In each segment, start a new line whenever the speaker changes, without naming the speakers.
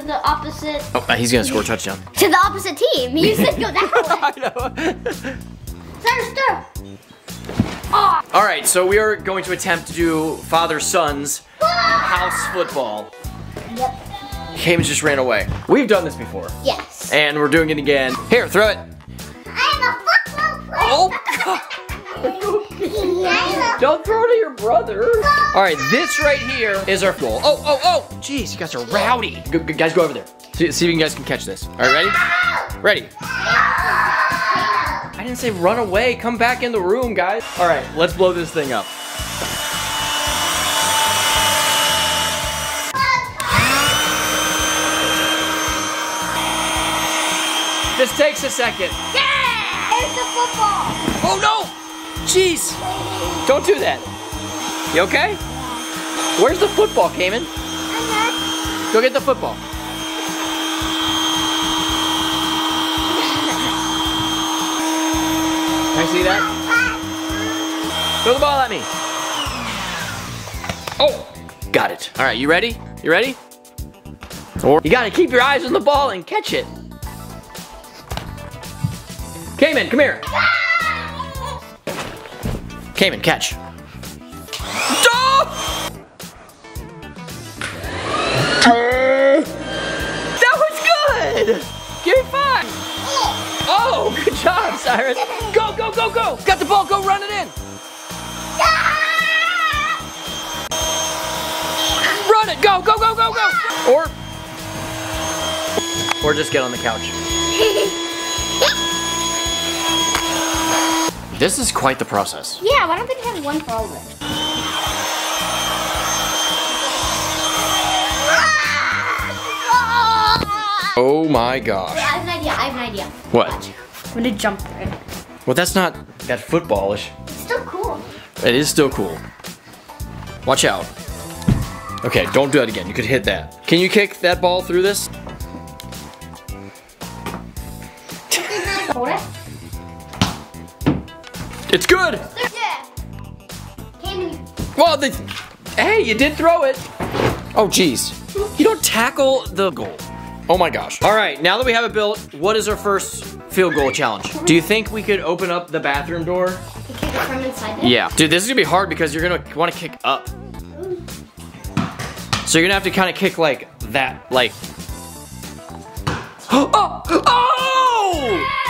to the opposite
Oh, uh, he's gonna score a touchdown.
to the opposite team. You said go that way.
I know.
Throw. Oh.
All right, so we are going to attempt to do father son's house football.
Yep.
Cayman just ran away. We've done this before,
Yes.
and we're doing it again. Here, throw it.
I'm a football player.
Oh, don't throw it at your brother. All right, this right here is our goal. Oh, oh, oh, jeez, you guys are rowdy. Go, go- guys, go over there. See, see if you guys can catch this. All right, ready? Ready. I didn't say run away. Come back in the room, guys. All right, let's blow this thing up. This takes a second. Jeez! Don't do that. You okay? Where's the football, Cayman? Go get the football. Can I see that? Throw the ball at me. Oh! Got it. All right, you ready? You ready? Or you gotta keep your eyes on the ball and catch it. Cayman, come here. Cayman, catch. Oh! That was good! Give me five! Oh, good job, Cyrus! Go, go, go, go! Got the ball, go run it in! Run it, go, go, go, go, go! Or, or just get on the couch. This is quite the process.
Yeah, why don't they just have one for all of it? Ah!
Oh my gosh.
I have an idea. I have an idea.
What?
I'm gonna jump through it.
Well, that's not that footballish.
It's still cool.
It is still cool. Watch out. Okay, don't do that again. You could hit that. Can you kick that ball through this? It's good.
Yeah.
Well, the, hey, you did throw it. Oh, jeez. You don't tackle the goal. Oh my gosh. All right, now that we have it built, what is our first field goal challenge? Do you think we could open up the bathroom door? Yeah. Dude, this is gonna be hard because you're gonna wanna kick up. So you're gonna have to kind of kick like that, like. Oh! Oh!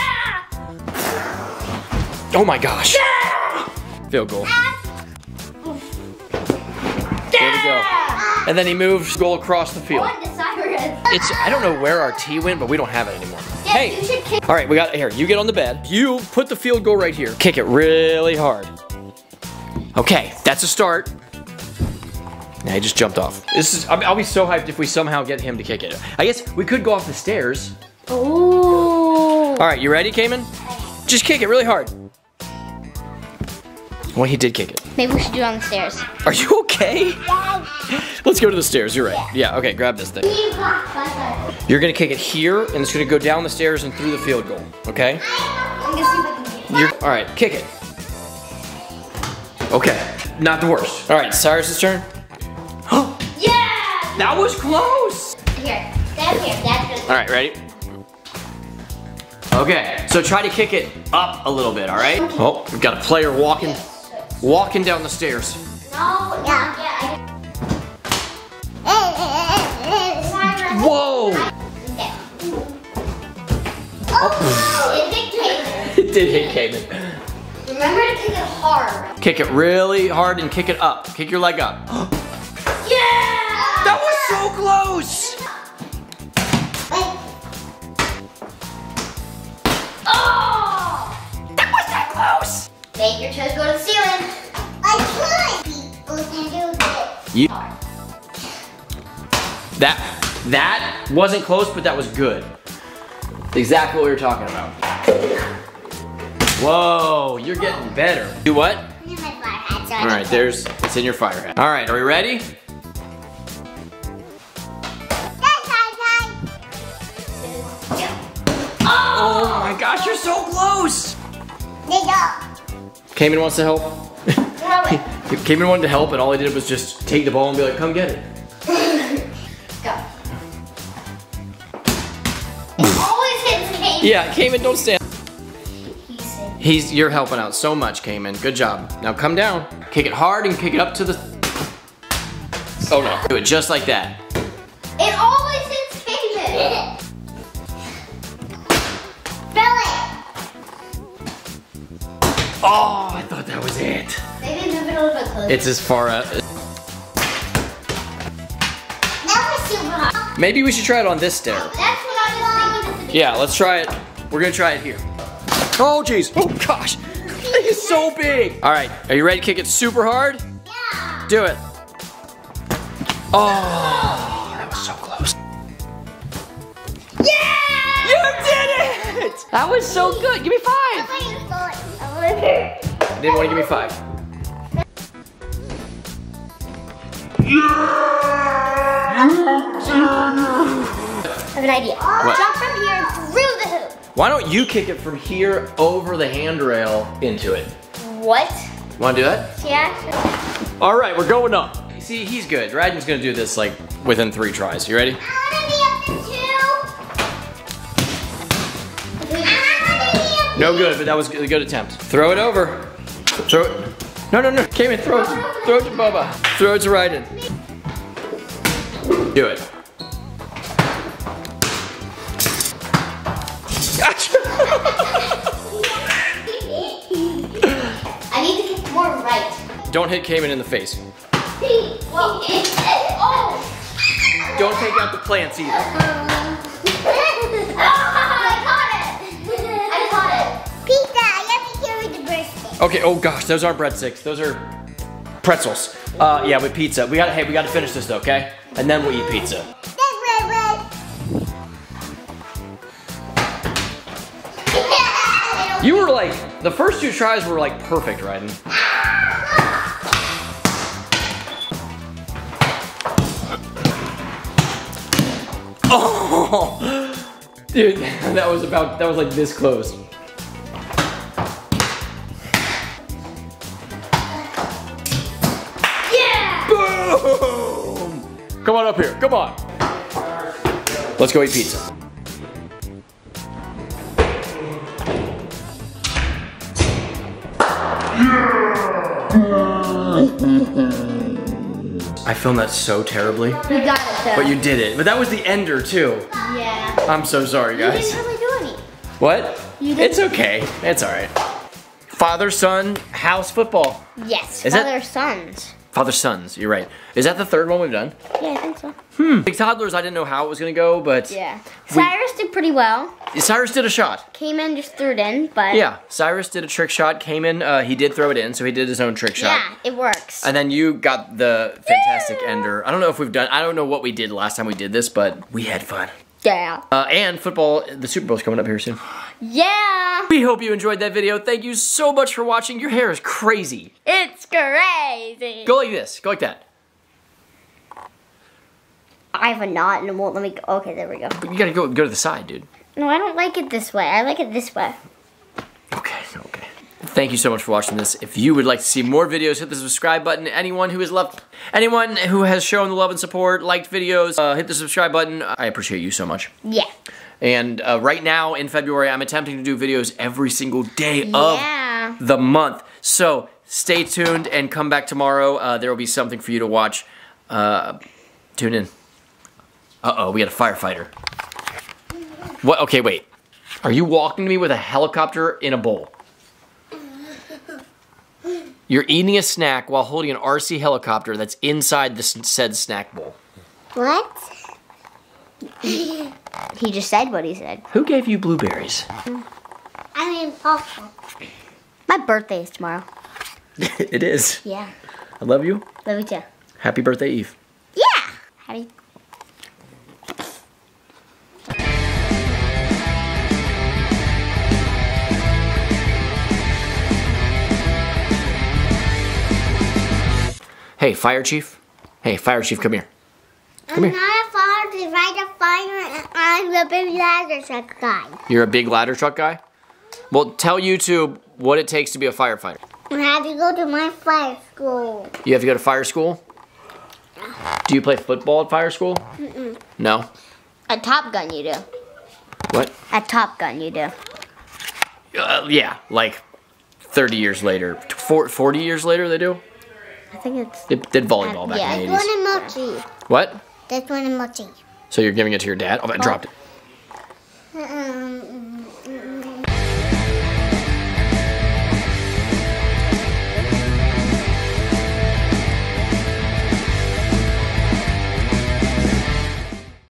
Oh my gosh. Field goal. There we go. And then he moves goal across the field.
One to Cyrus.
It's I don't know where our tee went, but we don't have it anymore.
Yeah,
Hey.
you should kick.
All right, we got here. You get on the bed. You put the field goal right here. Kick it really hard. Okay, that's a start. Now he just jumped off. This is. I'll I'll be so hyped if we somehow get him to kick it. I guess we could go off the stairs.
Ooh.
All right, you ready, Cayman? Just kick it really hard. Well, he did kick it.
Maybe we should do it on the stairs.
Are you okay? Let's go to the stairs. You're right. Yeah. Okay. Grab this thing. You're gonna kick it here, and it's gonna go down the stairs and through the field goal. Okay?
I'm gonna see if I can get it.
You're all right. Kick it. Okay. Not the worst. All right. Cyrus's turn.
Yeah!
that was close.
Here. Stand here. That's good.
All right. Ready? Okay. So try to kick it up a little bit. All right. Oh, we've got a player walking, walking down the stairs.
No, yeah.
Whoa!
Oh, it did
it did hit Cayman.
Remember to kick it hard.
Kick it really hard and kick it up. Kick your leg up.
Yeah!
That was so close!
Oh!
That was that close!
Make your toes go to the ceiling.
You, that, that wasn't close, but that was good. Exactly what we were talking about. Whoa, you're getting better. Do what? All right, there's, it's in your fire hat. All right, are we ready? Oh my gosh, you're so close! Cayman wants to help. Cayman wanted to help, and all I did was just take the ball and be like, come get it.
Go.
Yeah, Cayman, don't stand.
He.
He's, you're helping out so much, Cayman. Good job. Now come down, kick it hard and kick it up to the, oh no. Do it just like that.
It always hits Cayman. Billy.
Oh, I thought that was it.
Maybe move a little bit closer.
It's as far out.
That was super hot.
Maybe we should try it on this stair.
That's what I was thinking
Yeah, let's try it. We're gonna try it here. Oh, jeez. Oh, gosh. It is so big. All right, are you ready to kick it super hard?
Yeah.
Do it. Oh, that was so close.
Yeah.
You did it! That was so good. Give me five. I Didn't want to give me five.
I have an idea.
What?
Jump from here through the hoop.
Why don't you kick it from here over the handrail into it?
What?
Want to do that?
Yeah.
All right, we're going up. See, he's good. Ryden's gonna do this like within three tries. You ready?
I want to be up to two. I want to be up
No good, but that was a good attempt. Throw it over. Throw it. No, no, no. Cayman. Throw it. Throw it to Bubba. Throw it to Ryden. Do it. Gotcha.
I need to get more right.
Don't hit Cayman in the face.
Oh!
Don't take out the plants either. Okay. Oh gosh, those aren't breadsticks. Those are pretzels. Uh, yeah, with pizza. We got. to Hey, we got to finish this though, okay? And then we'll eat pizza. You were like the first two tries were like perfect, Ryden. Oh, dude, that was about that was like this close. Come on up here. Come on. Let's go eat pizza. I filmed that so terribly,
We got it though.
but you did it. But that was the ender too.
Yeah.
I'm so sorry, guys.
You didn't
guys.
really do any.
What?
You did-
It's okay. It's all right. Father son house football.
Yes,
Is it-
father sons.
Father sons. You're right. Is that the third one we've done?
Yeah, I think so.
Hmm. Big toddlers. I didn't know how it was gonna go, but
Yeah.
We-
Cyrus did pretty well.
Cyrus did a shot.
Cayman, just threw it in, but
Yeah, Cyrus did a trick shot, Cayman, uh, he did throw it in, so he did his own trick shot.
yeah, it works.
And then you got the fantastic
Yeah.
ender. I don't know if we've done, I don't know what we did last time we did this, but we had fun.
Yeah.
Uh, and football, the Super Bowl's coming up here soon.
Yeah.
We hope you enjoyed that video. Thank you so much for watching. Your hair is crazy.
It's crazy.
Go like this, go like that.
I have a knot and it won't let me go. Okay, there we go.
You gotta go, go to the side, dude.
No, I don't like it this way. I like it this way.
Thank you so much for watching this. If you would like to see more videos, hit the subscribe button. Anyone who has loved, anyone who has shown the love and support, liked videos, uh, hit the subscribe button. I appreciate you so much.
Yeah.
And uh, right now in February, I'm attempting to do videos every single day
Yeah.
of the month. So stay tuned and come back tomorrow. Uh, there will be something for you to watch. Uh, tune in. Uh oh, we got a firefighter. What? Okay, wait. Are you walking to me with a helicopter in a bowl? You're eating a snack while holding an RC helicopter that's inside the said snack bowl.
What? he just said what he said.
Who gave you blueberries?
I mean. My birthday is tomorrow.
it is.
Yeah.
I love you.
Love you too.
Happy birthday, Eve.
Yeah. Happy.
Hey, fire chief. Hey, fire chief, come here. Come
I'm
here.
not a fire to ride a fire I'm a big ladder truck guy.
You're a big ladder truck guy? Well, tell YouTube what it takes to be a firefighter.
I have to go to my fire school.
You have to go to fire school? Do you play football at fire school? No?
A Top Gun, you do.
What?
At Top Gun, you do.
Uh, yeah, like 30 years later. 40 years later, they do?
I think it's.
They did volleyball back
yeah.
in the
That's
80s.
one in Mochi.
What?
That's one in Mochi.
So you're giving it to your dad? Oh, I dropped it.
Um,